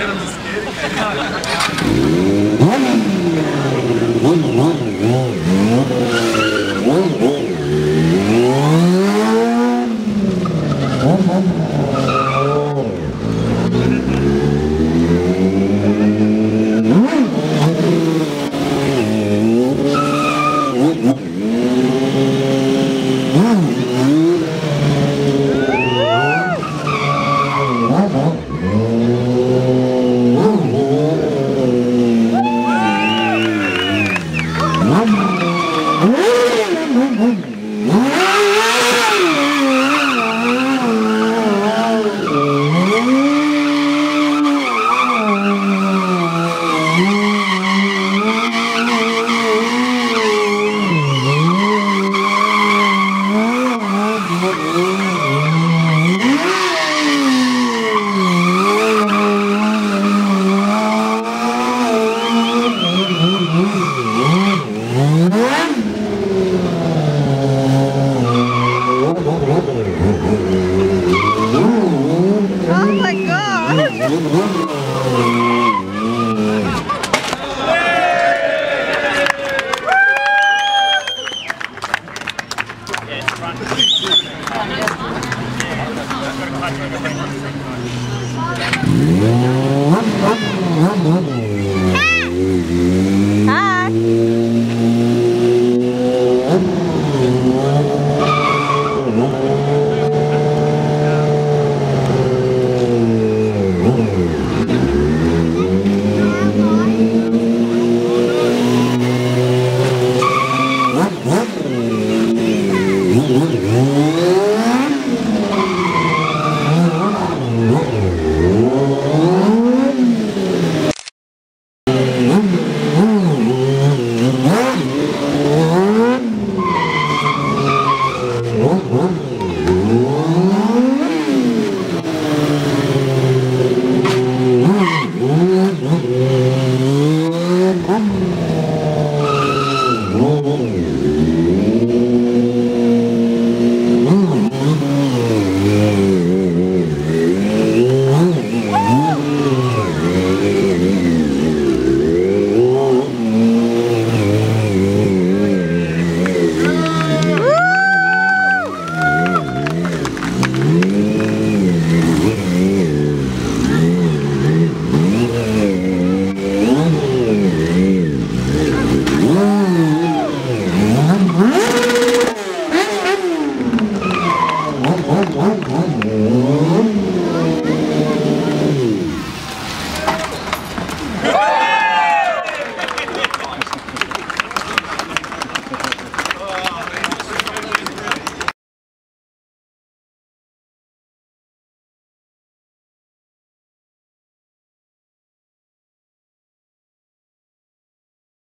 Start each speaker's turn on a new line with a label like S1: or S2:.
S1: Oh,